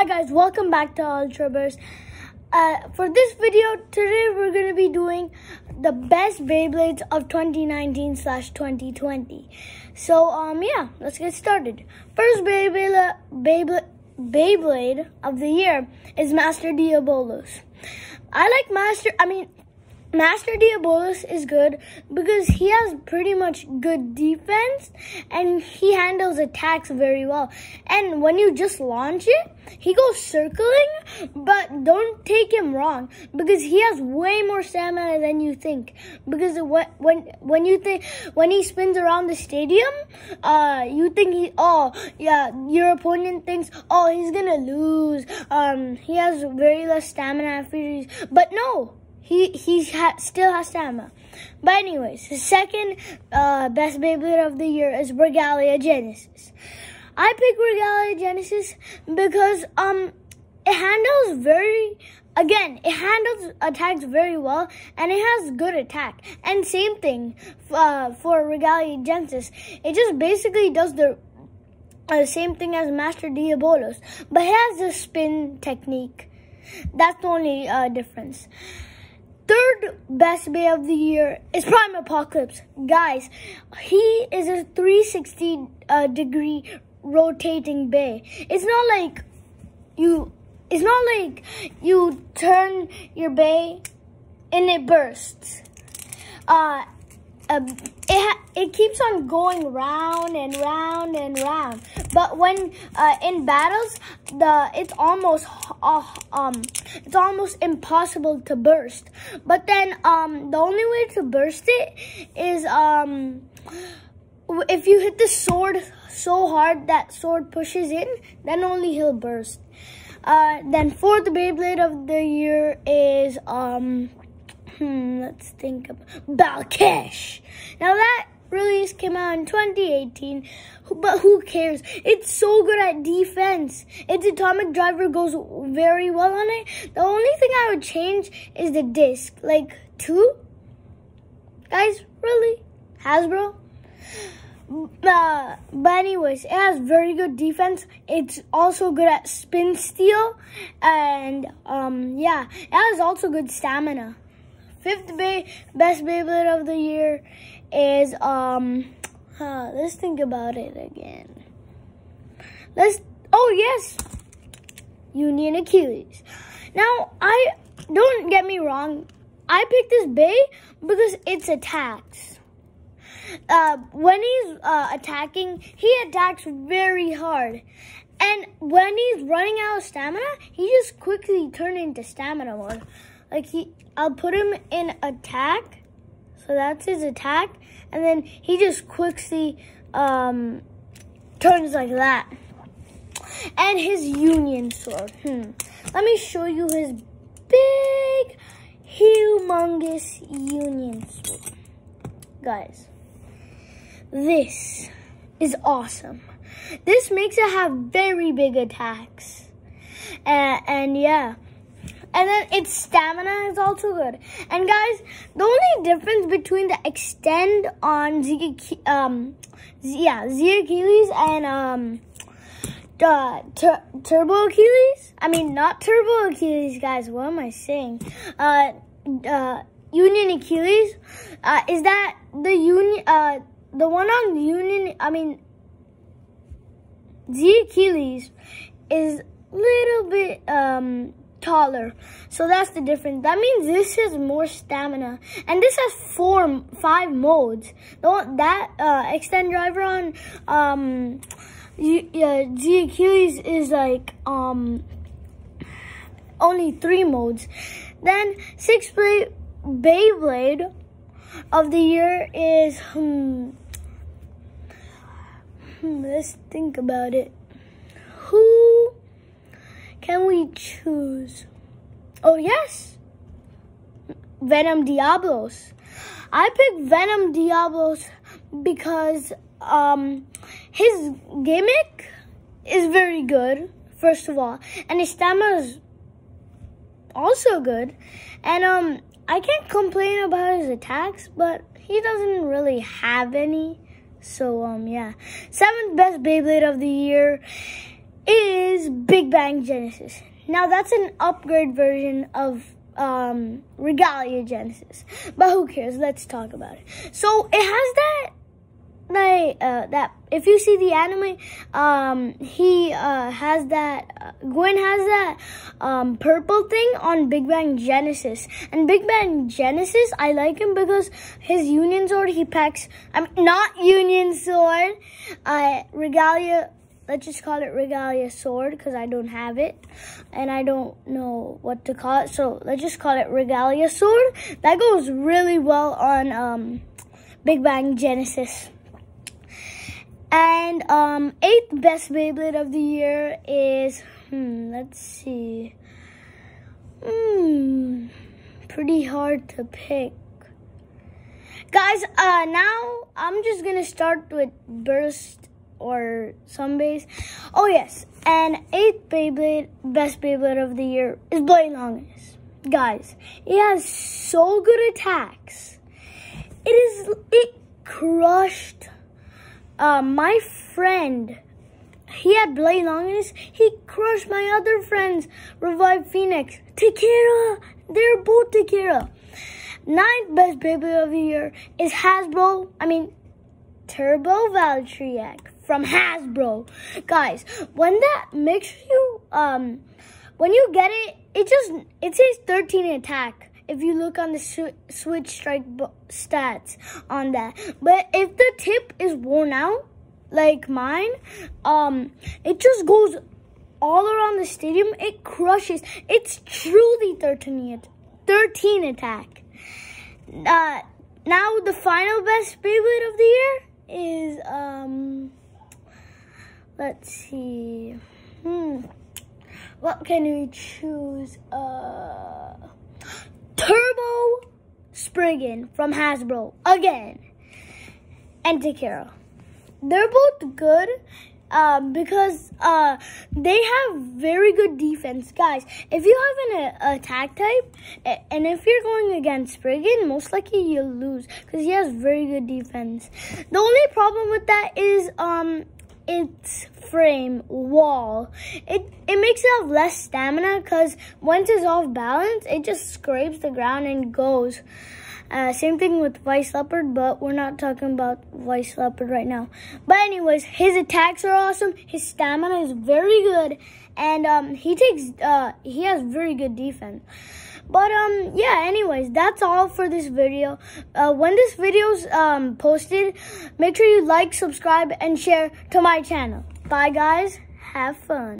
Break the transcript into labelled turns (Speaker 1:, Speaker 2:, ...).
Speaker 1: Hi guys, welcome back to Ultra Burst. Uh, for this video today, we're gonna be doing the best Beyblades of 2019 slash 2020. So um yeah, let's get started. First Beyblade, Beyblade, Beyblade of the year is Master Diabolus. I like Master. I mean, Master Diabolus is good because he has pretty much good defense and he handles attacks very well. And when you just launch it, he goes circling, but don't take him wrong because he has way more stamina than you think. Because when when you think when he spins around the stadium, uh, you think he oh yeah your opponent thinks oh he's gonna lose. Um, he has very less stamina but no he he ha still has stamina. But anyways, the second uh, best Beyblade of the year is Regalia Genesis. I pick Regalia Genesis because um it handles very again it handles attacks very well and it has good attack and same thing uh, for Regalia Genesis. It just basically does the uh, same thing as Master Diabolus, but it has the spin technique. That's the only uh, difference third best bay of the year is Prime Apocalypse. Guys, he is a 360 uh, degree rotating bay. It's not like you it's not like you turn your bay and it bursts. Uh, uh, it it keeps on going round and round and round. But when uh, in battles, the it's almost uh, um it's almost impossible to burst. But then um the only way to burst it is um if you hit the sword so hard that sword pushes in, then only he'll burst. Uh, then fourth Beyblade of the year is um hmm, let's think of Balkesh. Now that release came out in 2018, but who cares? It's so good at defense. Its atomic driver goes very well on it. The only thing I would change is the disc, like two. Guys, really? Hasbro? Uh, but anyways, it has very good defense. It's also good at spin steal, and um, yeah, it has also good stamina. Fifth bay, best Beyblade of the year is, um, huh, let's think about it again. Let's, oh yes, Union Achilles. Now, I, don't get me wrong, I picked this bay because it's attacks. Uh, when he's uh, attacking, he attacks very hard. And when he's running out of stamina, he just quickly turns into stamina mode. Like he, I'll put him in attack. So that's his attack. And then he just quickly um, turns like that. And his union sword. Hmm. Let me show you his big, humongous union sword. Guys, this is awesome. This makes it have very big attacks. And, and yeah. And then its stamina is also good. And guys, the only difference between the extend on Z, um, yeah, Z Achilles and um, tur Turbo Achilles. I mean, not Turbo Achilles, guys. What am I saying? Uh, uh, Union Achilles. Uh, is that the Union? Uh, the one on Union. I mean, Z Achilles is little bit um taller. So that's the difference. That means this has more stamina. And this has four, five modes. That uh, extend driver on um, Z Achilles is like um, only three modes. Then six Blade Beyblade of the year is, hmm, hmm, let's think about it. Who choose? Oh, yes. Venom Diablos. I picked Venom Diablos because um, his gimmick is very good, first of all. And his stamina is also good. And um, I can't complain about his attacks, but he doesn't really have any. So, um, yeah. Seventh best Beyblade of the year is Big Bang Genesis. Now that's an upgrade version of um, Regalia Genesis, but who cares? Let's talk about it. So it has that like uh, that if you see the anime um he uh has that uh, Gwyn has that um purple thing on Big Bang Genesis and Big Bang Genesis I like him because his union sword he packs I'm not union sword uh regalia let's just call it regalia sword because I don't have it and I don't know what to call it so let's just call it regalia sword that goes really well on um Big Bang Genesis and um, eighth best Beyblade of the year is, hmm, let's see. Hmm, pretty hard to pick. Guys, uh, now I'm just gonna start with Burst or Sunbase. Oh yes, and eighth Beyblade, best Beyblade of the year is Blade Longinus. Guys, it has so good attacks. It is, it crushed uh, my friend, he had Blade Longinus. He crushed my other friends, Revive Phoenix, Takara. They're both Takara. Ninth best Beyblade of the year is Hasbro. I mean, Turbo Valtryek from Hasbro. Guys, when that makes you, um, when you get it, it just, it says 13 attack if you look on the switch strike stats on that. But if the tip is worn out, like mine, um, it just goes all around the stadium. It crushes. It's truly 13, 13 attack. Uh, now the final best Beyblade of the year is, um, let's see. Hmm. What can we choose? Uh, Turbo Spriggan from Hasbro again. And Takara. They're both good um, because uh, they have very good defense. Guys, if you have an uh, attack type, and if you're going against Spriggan, most likely you'll lose because he has very good defense. The only problem with that is um, its frame wall. It it makes it have less stamina because once it's off balance, it just scrapes the ground and goes. Uh, same thing with Vice Leopard, but we're not talking about Vice Leopard right now. But anyways, his attacks are awesome. His stamina is very good, and um, he takes uh, he has very good defense. But um, yeah, anyways, that's all for this video. Uh, when this video's um, posted, make sure you like, subscribe, and share to my channel. Bye, guys. Have fun.